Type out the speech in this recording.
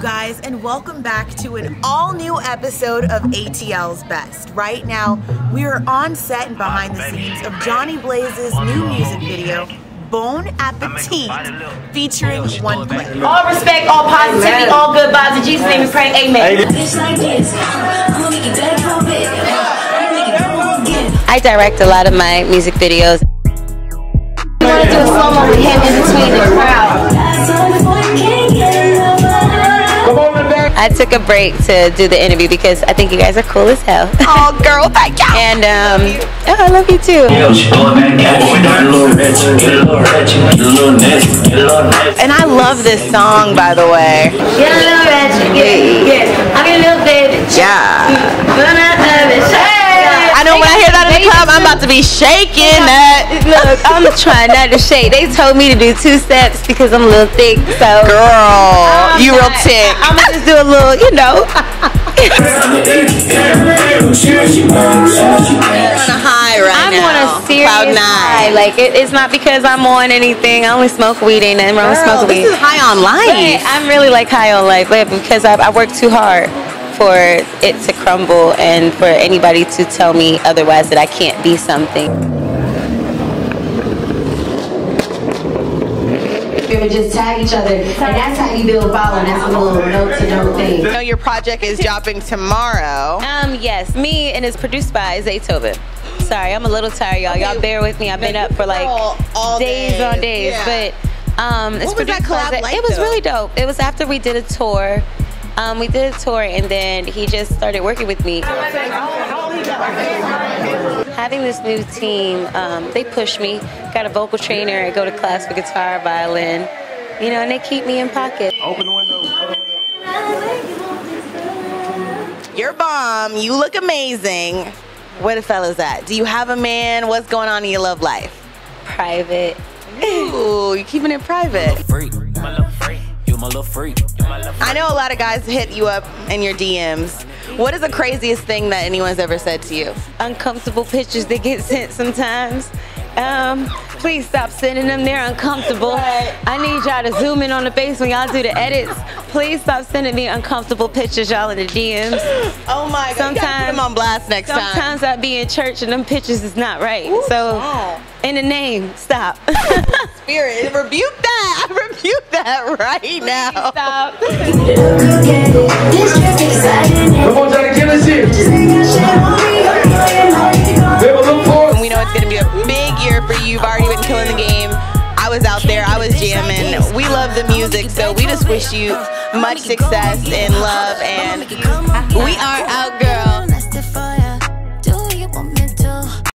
you guys, and welcome back to an all new episode of ATL's Best. Right now, we are on set and behind the scenes of Jhonni Blaze's new music video, Bon Appetit, featuring 1Playy. All respect, all positivity, all good vibes. In Jesus' name we pray, amen. I direct a lot of my music videos. I want to do a slow mo with him in between I took a break to do the interview because I think you guys are cool as hell. Oh, girl, thank you. and um, oh, I love you too. And I love this song, by the way. Get a little ratchet, get, get. I get a little baby. Yeah. I know when I hear that in the club, I'm about to be shaking that. Look, I'm trying not to shake. They told me to do two steps because I'm a little thick, so. Girl, I'm you real not- tick. I'm gonna just do a little, you know. on a high right I'm now. on a serious Cloud nine. high. Like it, it's not because I'm on anything. I only smoke weed. Ain't nothing wrong with smoking this weed. is high on life. But I'm really like high on life, but because I, I work too hard for it to crumble and for anybody to tell me otherwise that I can't be something. We would just tag each other, and that's how you build following. That's a little note to note thing. I know your project is dropping tomorrow. Um, yes, me and it's produced by Zaytoven. Sorry, I'm a little tired, y'all. Y'all bear with me. I've been up for like Girl, all days day. on days, Yeah. but um, it's What was that produced by collab Zay- like, It was though? really dope. It was after we did a tour. Um, we did a tour and then he just started working with me. Having this new team, um, they push me. Got a vocal trainer. I go to class for guitar, violin, you know, and they keep me in pocket. Open the window. You're bomb. You look amazing. Where the fellas at? Do you have a man? What's going on in your love life? Private. Ooh, you keeping it private. Freak. My little freak. You my little freak. You my little I know a lot of guys hit you up in your DMs. What is the craziest thing that anyone's ever said to you? uncomfortable pictures that get sent sometimes. Um, please stop sending them. They're uncomfortable. I need y'all to zoom in on the face when y'all do the edits. Please stop sending me uncomfortable pictures, y'all in the DMs. Oh my god. you gotta put Sometimes- them on blast next time. Sometimes I be in church and them pictures is not right. so, wow. in the name, stop. Spirit, rebuke that. I rebuke that right now. stop. Come on, Jhonni, kill this shit. Was out there, I was jamming. We love the music, so we just wish you much success and love. And we are out, girl.